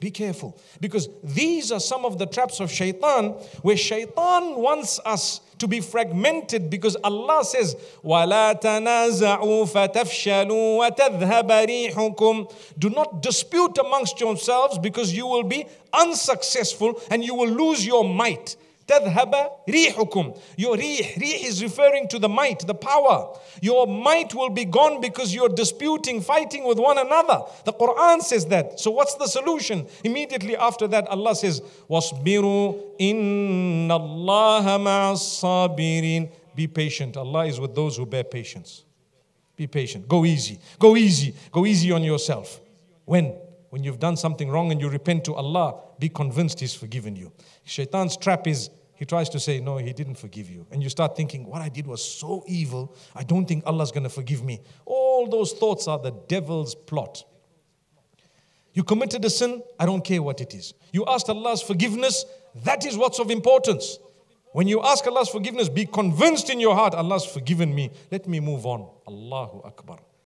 Be careful. Because these are some of the traps of shaitan, where shaitan wants us to be fragmented because Allah says, وَلَا تَنَازَعُوا فَتَفْشَلُوا وَتَذْهَبَ رِيحُكُمْ Do not dispute amongst yourselves because you will be unsuccessful and you will lose your might. تذهب ريحكم Your rih, rih is referring to the might, the power. Your might will be gone because you're disputing, fighting with one another. The Quran says that. So what's the solution? Immediately after that, Allah says, وَاصْبِرُوا إِنَّ اللَّهَ مَعَ الصَّابِرِينَ Be patient. Allah is with those who bear patience. Be patient. Go easy. Go easy. Go easy on yourself. When? When you've done something wrong and you repent to Allah, be convinced He's forgiven you. Shaitan's trap is he tries to say, No, he didn't forgive you. And you start thinking, What I did was so evil, I don't think Allah's going to forgive me. All those thoughts are the devil's plot. You committed a sin, I don't care what it is. You asked Allah's forgiveness, that is what's of importance. When you ask Allah's forgiveness, be convinced in your heart, Allah's forgiven me. Let me move on. Allahu Akbar.